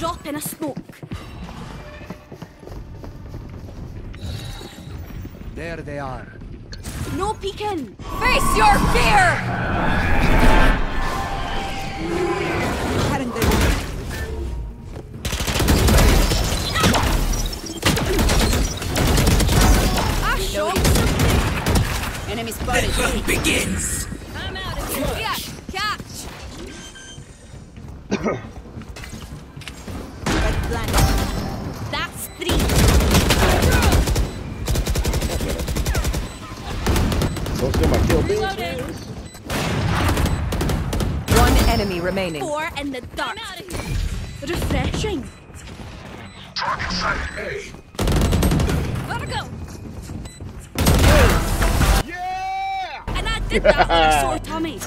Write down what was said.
Drop in a smoke. There they are. No peeking. Face your fear! Hadn't they woman? I shot something. Enemy spotted. Hunt begins. I'm out of here. Yeah, catch. Red planet. That's three. Don't steal my kill, Reloading. bitch. One enemy remaining. Four in the dark. I'm out of here. Refreshing. Target sighted. A. Gotta go. Yeah! And I did that with a sore tummy.